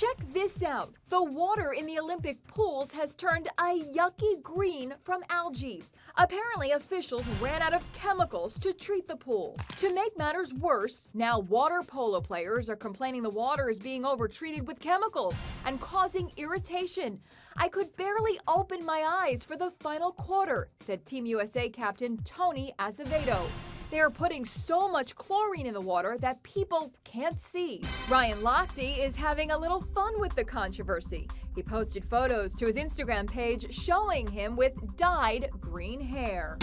Check this out. The water in the Olympic pools has turned a yucky green from algae. Apparently, officials ran out of chemicals to treat the pool. To make matters worse, now water polo players are complaining the water is being overtreated with chemicals and causing irritation. I could barely open my eyes for the final quarter, said Team USA captain Tony Azevedo. They are putting so much chlorine in the water that people can't see. Ryan Lochte is having a little fun with the controversy. He posted photos to his Instagram page showing him with dyed green hair.